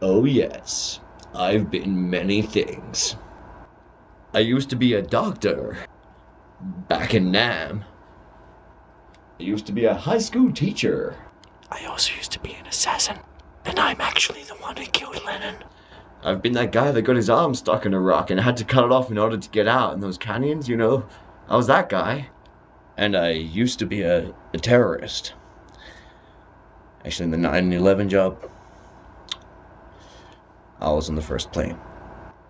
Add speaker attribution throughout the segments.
Speaker 1: Oh, yes. I've been many things. I used to be a doctor. Back in Nam. I used to be a high school teacher.
Speaker 2: I also used to be an assassin, and I'm actually the one who killed Lennon.
Speaker 1: I've been that guy that got his arm stuck in a rock and had to cut it off in order to get out in those canyons, you know? I was that guy. And I used to be a, a terrorist. Actually, in the 9 11 job, I was on the first plane.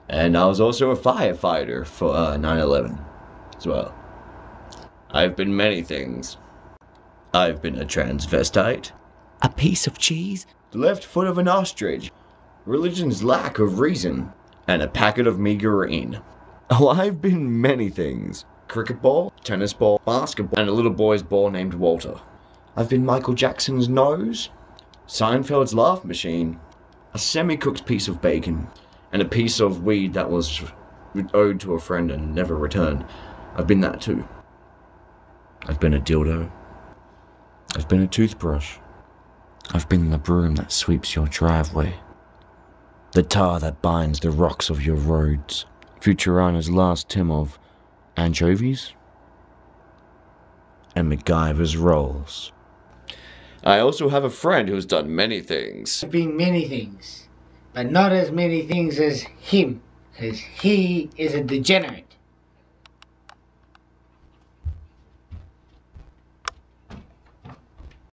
Speaker 1: And I was also a firefighter for uh, 9 11 as well. I've been many things. I've been a transvestite,
Speaker 2: A piece of cheese?
Speaker 1: the left foot of an ostrich, religion's lack of reason, and a packet of meagerine. Oh, I've been many things. Cricket ball, tennis ball, basketball, and a little boy's ball named Walter. I've been Michael Jackson's nose, Seinfeld's laugh machine, a semi-cooked piece of bacon, and a piece of weed that was owed to a friend and never returned. I've been that too. I've been a dildo. I've been a toothbrush. I've been the broom that sweeps your driveway. The tar that binds the rocks of your roads. Futurama's last Tim of anchovies and MacGyver's rolls. I also have a friend who's done many things.
Speaker 3: Been many things, but not as many things as him, because he is a degenerate.